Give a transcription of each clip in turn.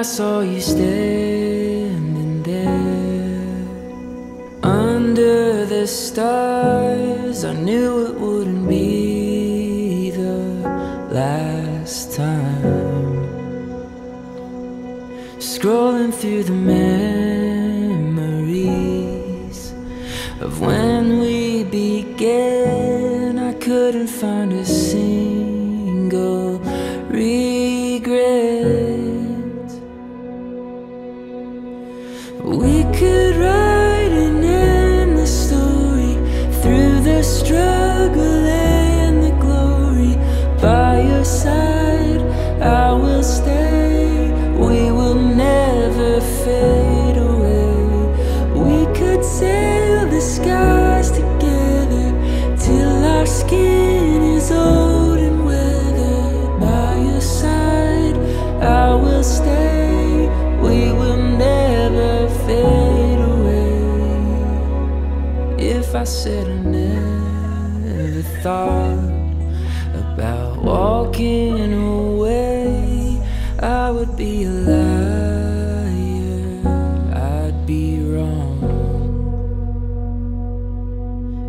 I saw you standing there Under the stars I knew it wouldn't be the last time. Scrolling through the memories Of when we began I couldn't find a I said I never thought about walking away, I would be a liar, I'd be wrong.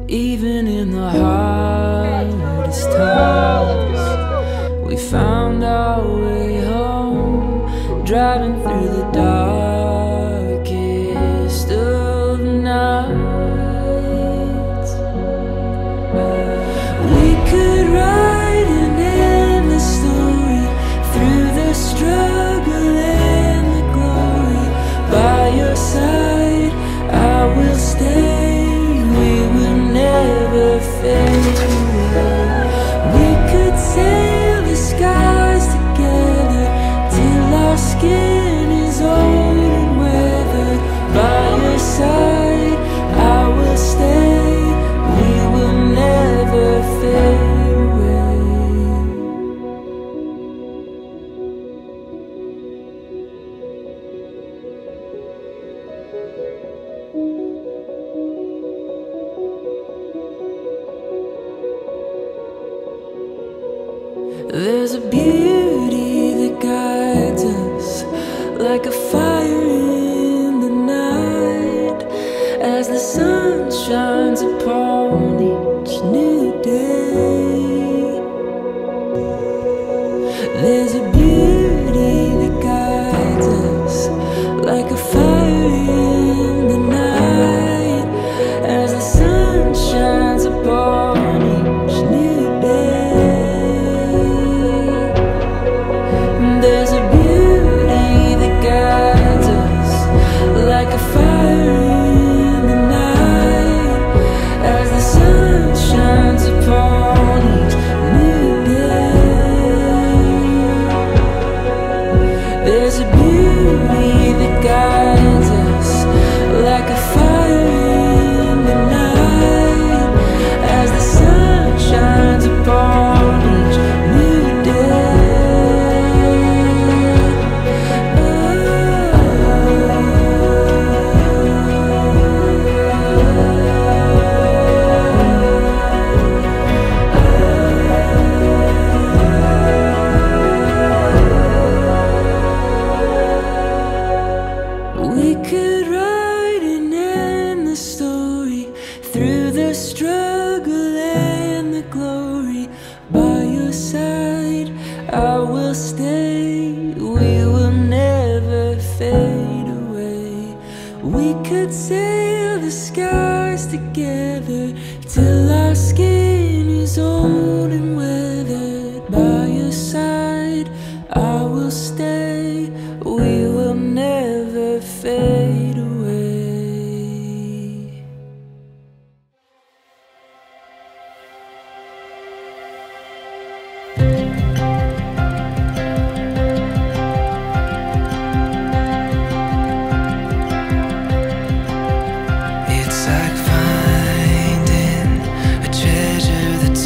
Even in the hardest times, we found our way home, driving through the dark. fit We could sail the skies together till skin.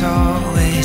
always